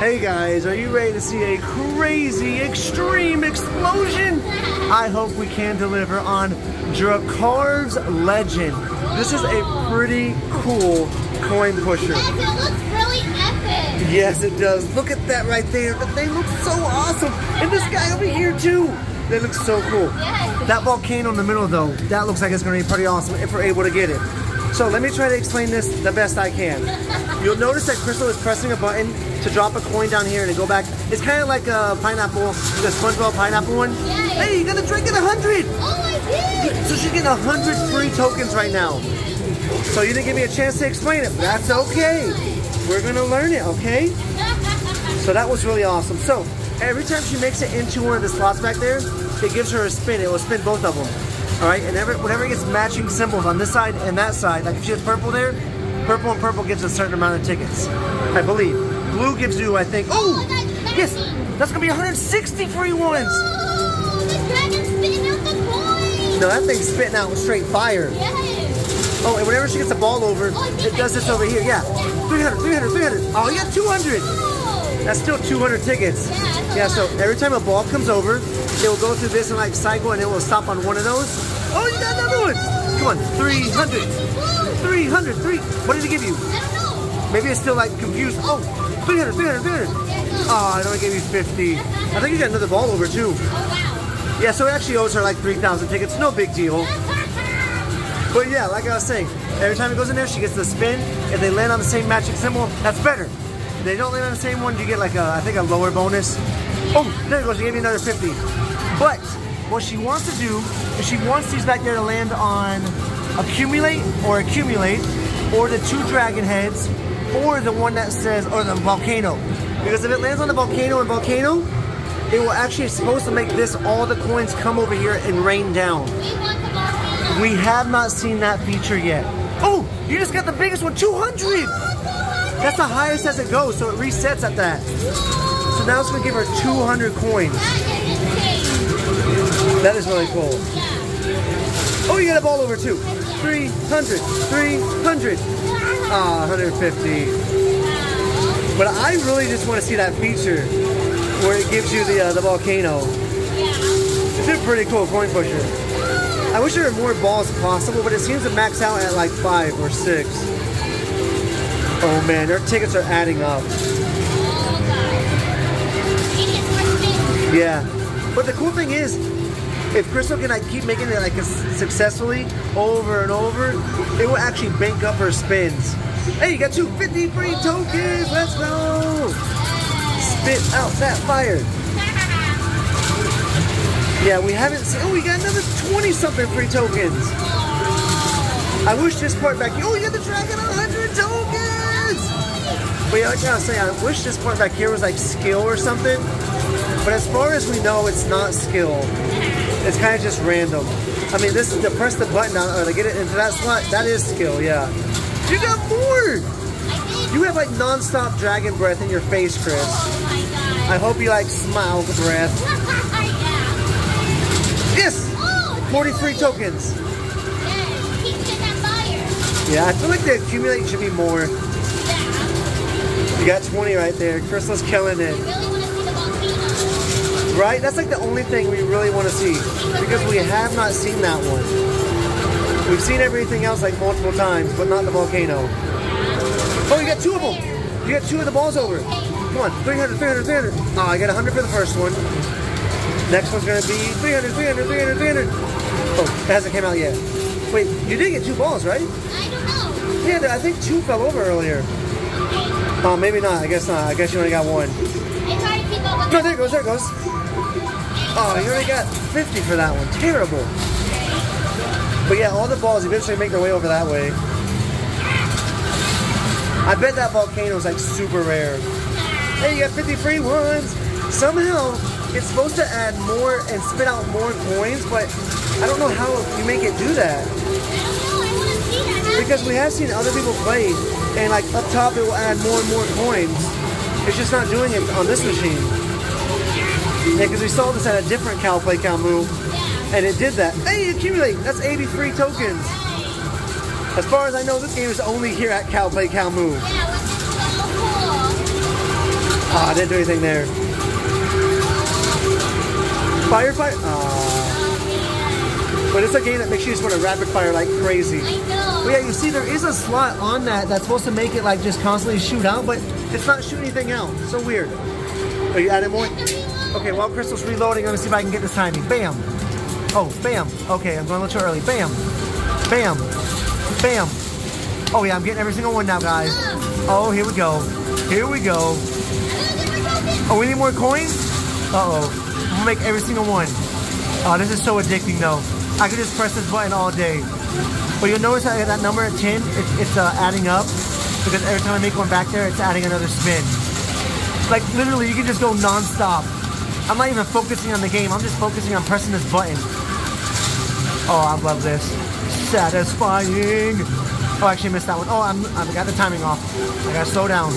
Hey guys, are you ready to see a crazy extreme explosion? I hope we can deliver on Dracarv's Legend. This is a pretty cool coin pusher. Yes, it looks really epic. Yes, it does. Look at that right there. The thing looks so awesome. And this guy over here too. That looks so cool. Yes. That volcano in the middle though, that looks like it's gonna be pretty awesome if we're able to get it. So let me try to explain this the best I can. You'll notice that Crystal is pressing a button to drop a coin down here and go back. It's kind of like a pineapple, the SpongeBob pineapple one. Hey, you gotta drink it a hundred. Oh, I did. So she's getting a hundred free tokens right now. So you didn't give me a chance to explain it, that's okay. We're gonna learn it, okay? So that was really awesome. So every time she makes it into one of the slots back there, it gives her a spin. It will spin both of them. All right, and every, whenever it gets matching symbols on this side and that side, like if she has purple there, purple and purple gives a certain amount of tickets, I believe. Blue gives you, I think, oh, Oh, yes, that's gonna be 160 free ones. Oh, the dragon's spitting out the. No, that thing's spitting out straight fire. Yes. Oh, and whenever she gets a ball over, Oh, it does this over here. Yeah, 300, 300, 300. Oh, you got 200. Oh. That's still 200 tickets. Yeah, Yeah, so every time a ball comes over, it will go through this and like cycle and it will stop on one of those. Oh, you got another one. Come on, 300, 300, three. What did it give you? I don't know. Maybe it's still like confused. Oh, 300, 300, 300. Oh, it only gave you 50. I think you got another ball over too. Oh, wow. Yeah, so it actually owes her like 3,000 tickets. No big deal. But yeah, like I was saying, every time it goes in there, she gets the spin. If they land on the same magic symbol, that's better. If they don't land on the same one, you get like a, I think a lower bonus. Oh, there it goes, she gave me another 50. But what she wants to do is she wants these back there to land on accumulate or accumulate, or the two dragon heads, or the one that says, or the volcano. Because if it lands on the volcano and volcano, it will actually supposed to make this all the coins come over here and rain down. We. We have not seen that feature yet. Oh, you just got the biggest one, 200. That's the highest as it goes, so it resets at that. So now it's gonna give her 200 coins. That is really cool. Oh, you got a ball over too. 300, 300. Ah, 150. But I really just want to see that feature where it gives you the uh, the volcano. It's a pretty cool coin pusher. I wish there were more balls possible, but it seems to max out at like five or six. Oh man, their tickets are adding up. Yeah. But the cool thing is, if Crystal can like keep making it like successfully over and over, it will actually bank up her spins. Hey, you got 250 free tokens. Let's go. Spit out that fire. Yeah, we haven't seen. Oh, we got another 20 something free tokens. I wish this part back here. Oh, you got the dragon 100 tokens. But yeah, like I was saying, I wish this part back here was like skill or something. But as far as we know, it's not skill. It's kind of just random. I mean, this is to press the button down or to get it into that slot. That is skill, yeah. You got more. You have like non-stop dragon breath in your face, Chris. Oh, my God. I hope you like smile breath. yeah. Yes, Oh, 43 dude. tokens. Yes. Keep getting that fire. Yeah, I feel like the accumulate should be more. Yeah. You got 20 right there. Crystal's killing it. Right? That's like the only thing we really want to see. Because we have not seen that one. We've seen everything else like multiple times, but not the volcano. Oh, you got two of them. You got two of the balls over. Come on, 300, 300, 300. Oh, I got 100 for the first one. Next one's gonna be 300, 300, 300, 300. Oh, it hasn't came out yet. Wait, you did get two balls, right? I don't know. Yeah, I think two fell over earlier. Oh, maybe not. I guess not. I guess you only got one. I try to keep up with No, there it goes, there it goes. Oh, you already got 50 for that one. Terrible. But yeah, all the balls eventually make their way over that way. I bet that volcano is like super rare. Hey, you got 50 free ones. Somehow, it's supposed to add more and spit out more coins, but I don't know how you make it do that. Because we have seen other people play, and like up top it will add more and more coins. It's just not doing it on this machine. Yeah, because we saw this at a different Cow Play Cow Moo, Yeah. and it did that. Hey, accumulate! That's 83 tokens. As far as I know, this game is only here at Cow Play Cow Moo. Yeah, which is so cool. Ah, I didn't do anything there. Firefight. Ah. But it's a game that makes you just want to rapid fire like crazy. I know. But yeah, you see, there is a slot on that that's supposed to make it like just constantly shoot out, but it's not shooting anything out. So weird. Are you adding more? Okay, while Crystal's reloading, let me see if I can get this timing. Bam. Oh, bam. Okay, I'm going a little too early. Bam. Bam. Bam. Oh yeah, I'm getting every single one now, guys. Oh, here we go. Here we go. Oh, we need more coins? Uh-oh. I'm gonna make every single one. Oh, this is so addicting though. I could just press this button all day. But you'll notice that, that number at 10, it's, it's uh, adding up. Because every time I make one back there, it's adding another spin. Like literally, you can just go non-stop. I'm not even focusing on the game. I'm just focusing on pressing this button. Oh, I love this. Satisfying. Oh, I actually missed that one. Oh, I'm, I got the timing off. I gotta slow down.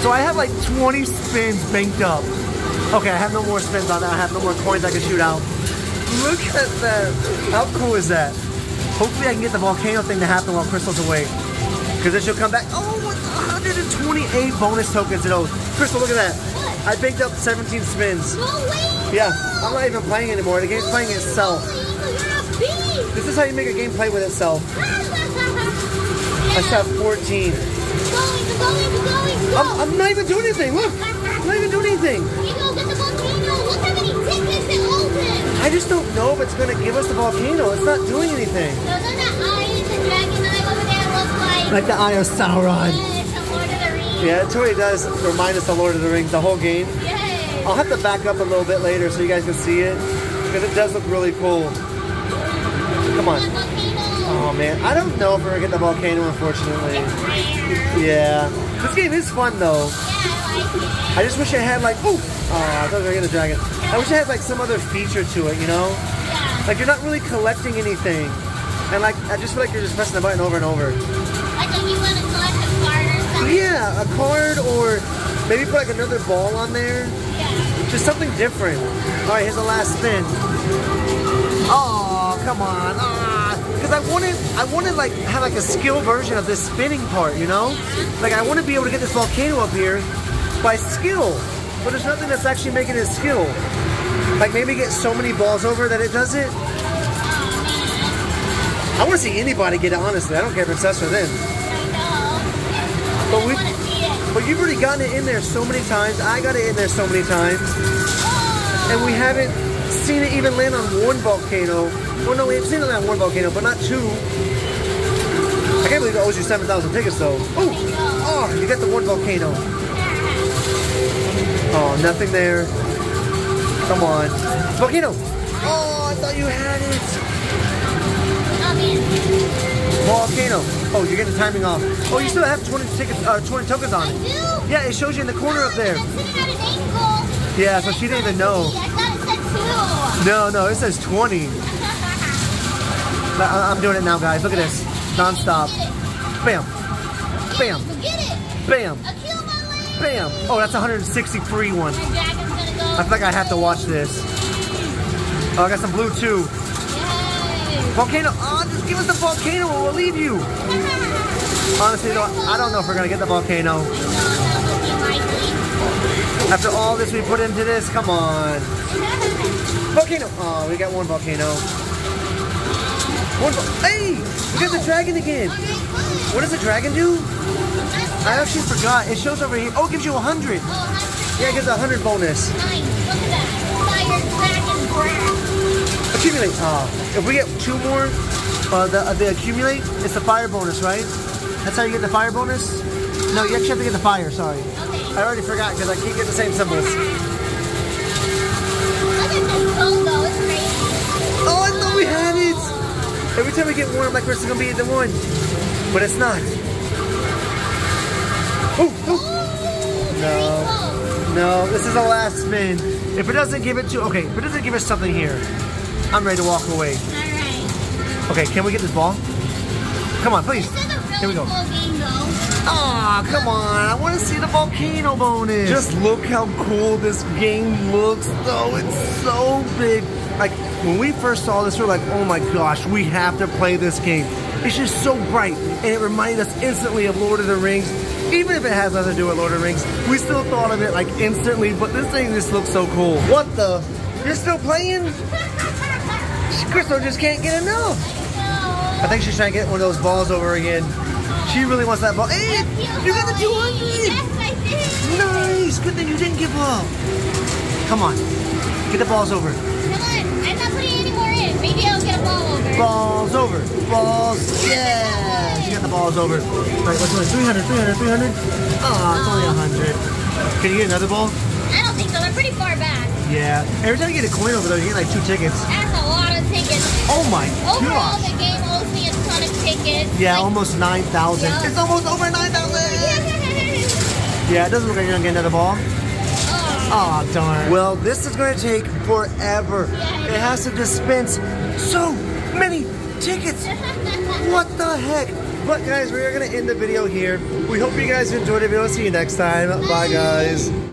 So I have like 20 spins banked up. Okay, I have no more spins on that. I have no more coins I can shoot out. Look at that. How cool is that? Hopefully I can get the volcano thing to happen while Crystal's away. Because then she'll come back. Oh, what? 128 bonus tokens to those. Crystal, look at that. I banked up 17 spins. No way. Yeah, I'm not even playing anymore. The game's playing itself. You're a. This is how you make a game play with itself. I still have 14. Going, going, going, go. I'm, I'm not even doing anything. Look, I'm not even doing anything. You go get the volcano. Look how many tickets it opens. I just don't know if it's going to give us the volcano. It's not doing anything. Doesn't that eye, the dragon eye over there look like? Like the Eye of Sauron. Yes, the Lord of the Rings. Yeah, it totally does remind us of Lord of the Rings, the whole game. Yes. I'll have to back up a little bit later so you guys can see it. Because it does look really cool. Come on. The volcano. Oh man, I don't know if we're gonna get the volcano unfortunately. Yeah. This game is fun though. Yeah, I like it. I just wish I had like, ooh, oh, I thought I was gonna get a dragon. I wish I had like some other feature to it, you know? Yeah. Like you're not really collecting anything. And like, I just feel like you're just pressing the button over and over. Like if you want to collect a card or. Yeah, a card or maybe put like another ball on there. Yeah. Just something different. All right, here's the last spin. Oh, come on. Ah, because I wanted, I wanted like have like a skill version of this spinning part, you know? Like I want to be able to get this volcano up here by skill, but there's nothing that's actually making it skill. Like maybe get so many balls over that it does it. I want to see anybody get it. Honestly, I don't care if it's us or them. I. But we-. But you've already gotten it in there so many times. I got it in there so many times. and we haven't seen it even land on one volcano. Well, no, we've seen it land on one volcano, but not two. I can't believe it owes you 7,000 tickets, though. Oh, oh, you got the one volcano. Oh, nothing there. Come on. Volcano! Oh, I thought you had it. Oh. Volcano. Oh, you're getting the timing off. Oh, you still have 20 tickets, uh, 20 tokens on I it. do. Yeah, it shows you in the corner up there. I'm sitting at an. Yeah, so she didn't even know. I thought it said No, no, it says 20. two. I- I'm doing it now, guys. Look at this. Non-stop. Bam. Bam. Bam. Bam. Oh, that's 163 one. My dragon's gonna go. I feel like I have to watch this. Oh, I got some blue too. Volcano. Oh, just give us the volcano or we'll leave you. Honestly, though, I don't know if we're going to get the volcano. After all this we put into this, come on. Volcano. Oh, we got one volcano. One vo- Hey, we got the dragon again. What does the dragon do? I actually forgot. It shows over here. Oh, it gives you 100. Oh, Yeah, it gives a 100 bonus. nice. Look at that. Fire dragon breath. Accumulate. Oh, if we get two more, uh, the, uh, the accumulate, it's the fire bonus, right? That's how you get the fire bonus? No, you actually have to get the fire, sorry. Okay. I already forgot because I keep getting the same symbols. Look at this logo. It's crazy. Oh, I thought we had it! Every time we get one, I'm like, where's gonna be the one? But it's not. Oh, oh. Ooh, very close. No, this is the last spin. If it doesn't give it to, okay, if it doesn't give us something here, I'm ready to walk away. Alright. Okay, can we get this ball? Come on, please. This is a really Here we go. cool game though. Come on. I want to see the volcano bonus. Just look how cool this game looks, though. It's so big. Like, when we first saw this, we are like, oh my gosh, we have to play this game. It's just so bright, and it reminded us instantly of Lord of the Rings. Even if it has nothing to do with Lord of the Rings, we still thought of it like instantly, but this thing just looks so cool. What the? You're still playing? Crystal just can't get enough. I think she's trying to get one of those balls over again. She really wants that ball. Hey, you got the 200! Yes, I did. Nice! Good thing you didn't give up. Come on. Get the balls over. Come on. I'm not putting any more in. Maybe I'll get a ball over. Balls over. Balls. Yeah! She got the balls over. All right, what's it? 300, 300, 300. Oh, ah, it's only 100. Can you get another ball? I don't think so. They're pretty far back. Yeah. Every time you get a coin over there, you get like two tickets. That's Oh my Overall, gosh. the game owes me a ton of tickets. Yeah, Like, almost 9,000. Yeah. It's almost over 9,000. Yeah, it doesn't look like you're gonna get another ball. oh, Oh, darn. Well, this is going to take forever. Yeah, it It has to dispense so many tickets. What the heck? But guys, we are going to end the video here. We hope you guys enjoyed it. We'll see you next time. Bye, guys.